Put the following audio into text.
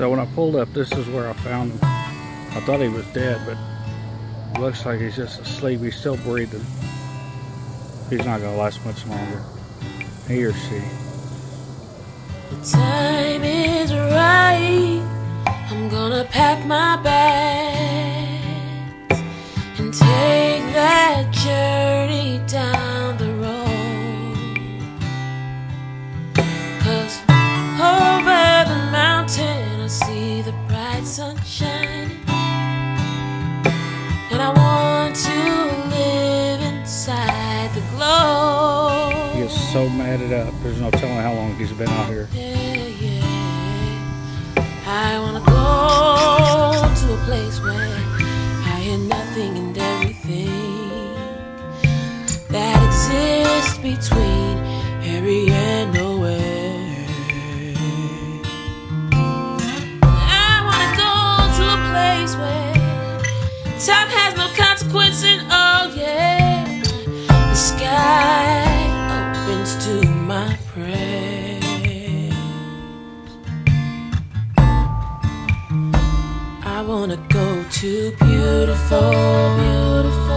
So when I pulled up, this is where I found him. I thought he was dead, but looks like he's just asleep. He's still breathing. He's not gonna last much longer. He or she. The time is right. I'm gonna pack my bags the bright sun shining. And I want to live inside the glow. He is so matted up. There's no telling how long he's been out here. Yeah, yeah. I wanna go to a place where I hear nothing and everything that exists between Harry and has no consequence and oh yeah, the sky opens to my prayer. I wanna go to beautiful, beautiful